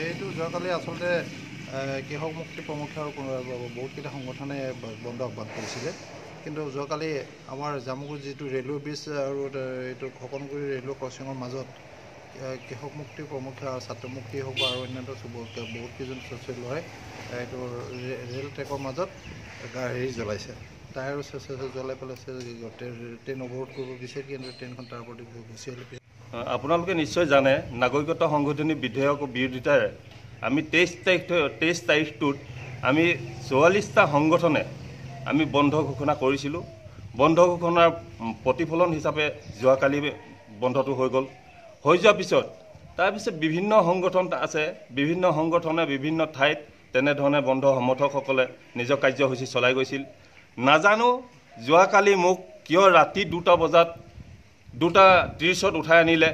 এইটো যোৱাকালি আচলতে কৃষক মুক্তি প্ৰমুখ্য আৰু বহুতকেইটা সংগঠনে বন্ধ আহ্বান কৰিছিলে কিন্তু যোৱাকালি আমাৰ জামুগুৰি যিটো ৰেলৱে ব্ৰিজ আৰু এইটো খকনগুৰি ৰেলৱে ক্ৰছিঙৰ মাজত কৃষক মুক্তি প্ৰমুখ্য আৰু ছাত্ৰ মুক্তি হওক আৰু অন্যান্য বহুতকেইজন ছ'চিয়েল ল'ৰাই এইটো ৰেল ট্ৰেকৰ মাজত হেৰি জ্বলাইছে। টায়াৰ চে- জ্বলাই পেলাই চে- ট্ৰেইন অৱৰোধ কৰিব বিচাৰি কিন্তু ট্ৰেইনখন তাৰ ওপৰতে গুচি আপোনালোকে নিশ্চয় জানে নাগৰিকত্ব সংশোধনী বিধেয়কৰ বিৰোধিতাৰে আমি তেইছ তাৰিখ তেইছ তাৰিখটোত আমি চৌৰাল্লিছটা সংগঠনে আমি বন্ধ ঘোষণা কৰিছিলোঁ। বন্ধ ঘোষণাৰ প্ৰতিফলন হিচাপে যোৱাকালি বন্ধটো হৈ গ'ল। হৈ যোৱাৰ পিছত তাৰপিছত বিভিন্ন সংগঠন আছে বিভিন্ন সংগঠনে বিভিন্ন ঠাইত তেনেধৰণে বন্ধ সমৰ্থকসকলে নিজৰ কাৰ্যসূচী চলাই গৈছিল। নাজানো যোৱাকালি মোক কিয় ৰাতি দুটা বজাত দুটা ত্ৰিছত উঠাই আনিলে।